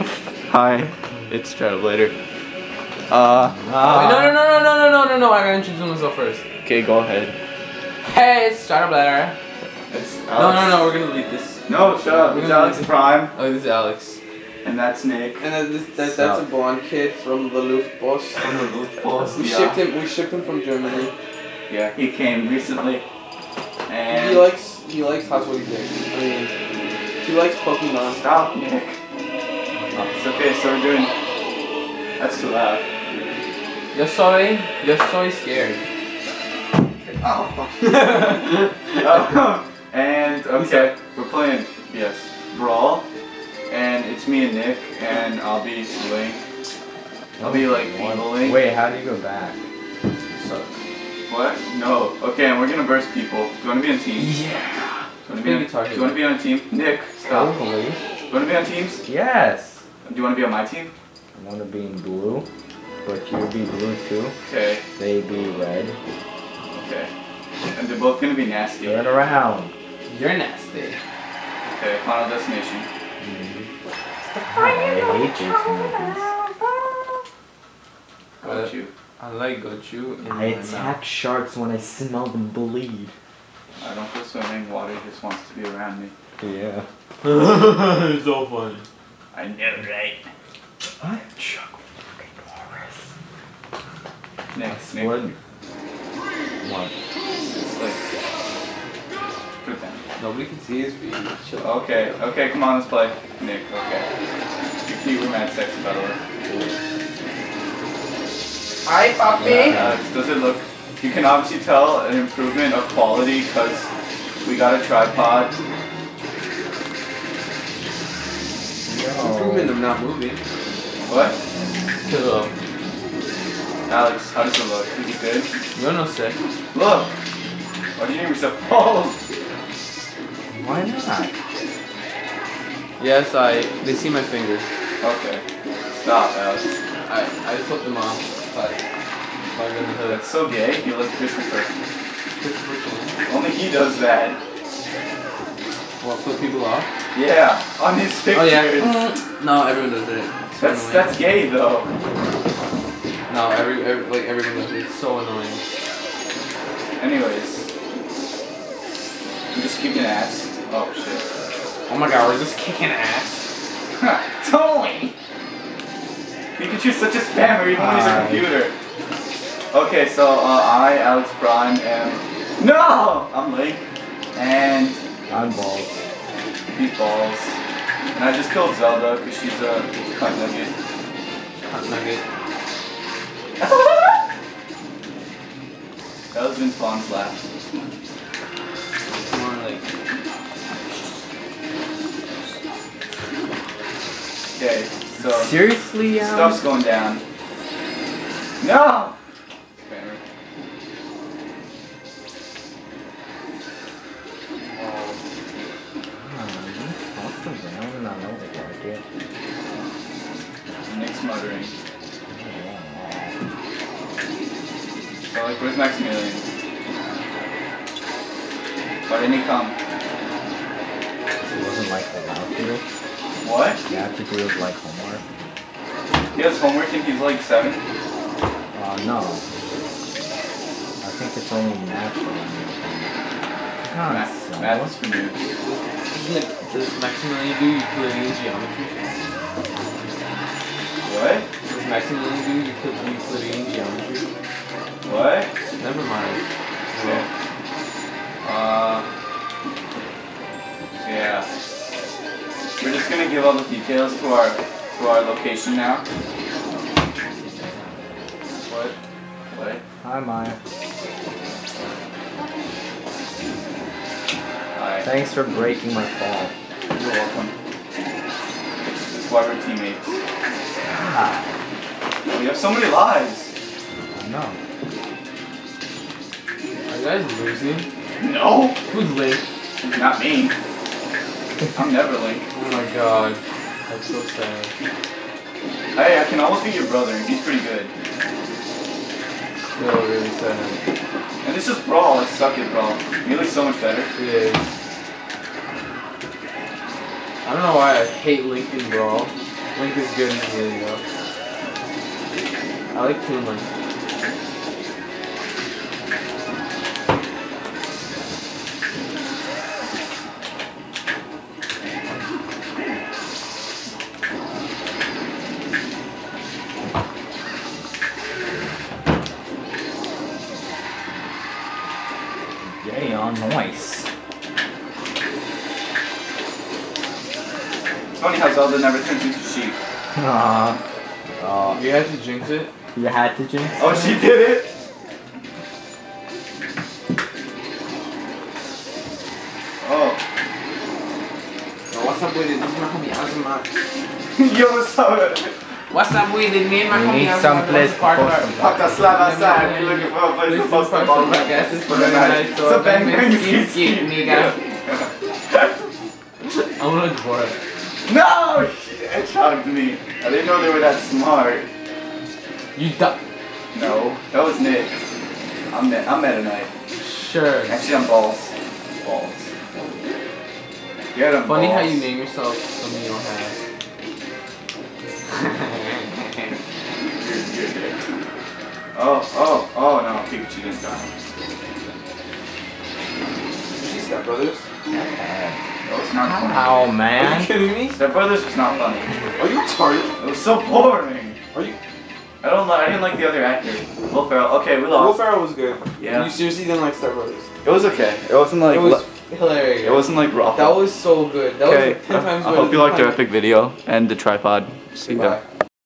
Hi, it's Stratoblader. Uh, uh. No, no, no, no, no, no, no, no, I gotta introduce myself first. Okay, go ahead. Hey, it's Stratoblader. It's Alex. No, no, no, we're gonna leave this. No, shut up. It's Alex Prime. Oh, this is Alex. And that's Nick. And then this, that, that's a blonde kid from the Luftpost. From the Luftpost, We yeah. shipped him. We shipped him from Germany. Yeah, he came recently. And he likes he likes how's what he did. I mean, he likes Pokemon. Stop, Nick. It's okay, so we're doing. That's too loud. Yo soy, yo soy scared. Oh, fuck. Oh, and, okay, we're playing, yes, Brawl. And it's me and Nick, and I'll be Link. I'll be like evil Link. Wait, how do you go back? So, what? No. Okay, and we're gonna burst people. Do you wanna be on teams? Yeah. Do you wanna be on, do you wanna be on a team? Nick, stop. Totally. Do you wanna be on teams? Yes. Do you wanna be on my team? I want to be in blue, but you'll be blue too. Okay, They be red. okay. And they're both gonna be nasty. Turn around. You're nasty. Okay, final destination. Mm-hmm. I hate these movies. Got you. I like Gochu in I my attack sharks when I smell them bleed. I don't go swimming, water just wants to be around me. Yeah. it's so funny. I know, right? I'm Chuck fucking Norris. Nick, Nick. What? What? It's like. Put down. Nobody can see his feet. Chill. Okay, okay, come on, let's play. Nick, okay. Your feet were mad sexy, by the way. Hi, puppy. Alex, does it look. You can obviously tell an improvement of quality because we got a tripod. Improvement of not moving. What? Chill. Alex, how does it look? Is it good? Yo no sé. Look! Why do you name yourself Paul? Why not? Yes, I. They see my fingers. Okay. Stop, Alex. I I just flipped them off. But plug in the hood. That's so gay. You look Christopher. Christopher Only he does that. What flip people off? Yeah, on his pictures. Oh yeah. Mm, No, everyone does it. It's That's that's gay though. No, every, every like everyone does it. It's so annoying. Anyways. I'm just kicking ass. Oh shit. Oh my god, we're just kicking ass. Totally! Pikachu's such a spammer even when he's a computer. Okay, so uh, I, Alex Prime, am. No! I'm Link. And I'm bald. These balls. And I just killed Zelda because she's a cunt nugget. Hot nugget. That was Vince Vaughn's laugh. More like Okay, so Seriously, Alan? stuff's going down. No! I don't like it. Nick's muttering. So like, where's Maximilian? Why didn't he come? It wasn't like allowed to. What? You have to do it like homework. He has homework and he's like seven. Uh, no. I think it's only natural. God, Math, son. math is for noobs. Doesn't it, does Maximilian do Euclidean geometry? What? Does Maximilian do Euclid- Euclidean geometry? What? Never mind. Okay. Uh. Yeah. We're just gonna give all the details to our to our location now. What? What? Hi, Maya. Thanks for breaking my fall. You're welcome. It's, it's why we're teammates. Ah, We have so many lives. I know. Are you guys losing? No, Who's Link? not me. I'm never Link. Oh my god. That's so sad. Hey, I can almost be your brother. He's pretty good. Still really sad. And this is Brawl. I suck at Brawl. Melee's so much better. It is. I don't know why I hate Link in Brawl. Link is good in the game though. I like Toon Link. Yeah, nice. Funny how Zelda never turns into Sheik. Uh, uh, You had to jinx it. you had to jinx. Oh, she did it? Oh. Yo, what's up with it? This is my homie Azuma. Yo, what's up? What's up with it? Me and my We homie need Azuma some place to Park post Park. them. That slab outside. We're looking for a place to Listen, post the ball. Park, guys, it's For the night. night, so It's a bang bang, bang bang, skeet skeet, skeet. nigga. I'm gonna look for it. No! It shocked me. I didn't know they were that smart. You duck. No, that was Nick. I'm Nick. I'm Meta Knight. Sure. Actually, I'm Balls. Balls. Get him, Funny how you name yourself something you don't have. Oh, oh, oh no, Pikachu didn't die. She's Step Brothers. That was not funny. Ow, Are you kidding me? Step Brothers was not funny. Are you retarded? It was so boring. Are you? I don't like. I didn't like the other actor. Will Ferrell. Okay, we lost. Will lost. Ferrell was good. Yeah. You seriously didn't like Step Brothers? It was okay. It wasn't like. it was hilarious. it wasn't like rough. That was so good. That okay. was like ten times I hope you liked our epic video and the tripod. See ya. Bye.